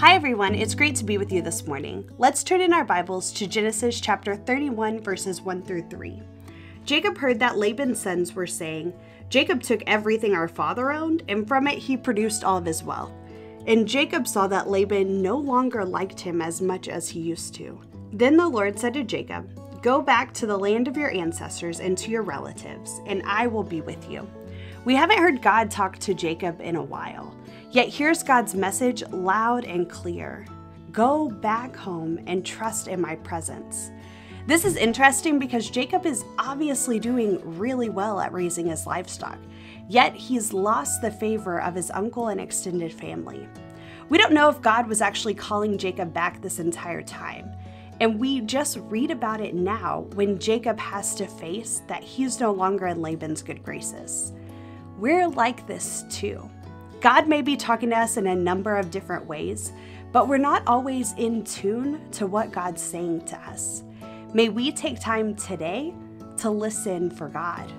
Hi everyone, it's great to be with you this morning. Let's turn in our Bibles to Genesis chapter 31, verses 1 through 3. Jacob heard that Laban's sons were saying, Jacob took everything our father owned, and from it he produced all of his wealth. And Jacob saw that Laban no longer liked him as much as he used to. Then the Lord said to Jacob, Go back to the land of your ancestors and to your relatives, and I will be with you. We haven't heard God talk to Jacob in a while. Yet here's God's message loud and clear Go back home and trust in my presence. This is interesting because Jacob is obviously doing really well at raising his livestock, yet he's lost the favor of his uncle and extended family. We don't know if God was actually calling Jacob back this entire time, and we just read about it now when Jacob has to face that he's no longer in Laban's good graces. We're like this too. God may be talking to us in a number of different ways, but we're not always in tune to what God's saying to us. May we take time today to listen for God.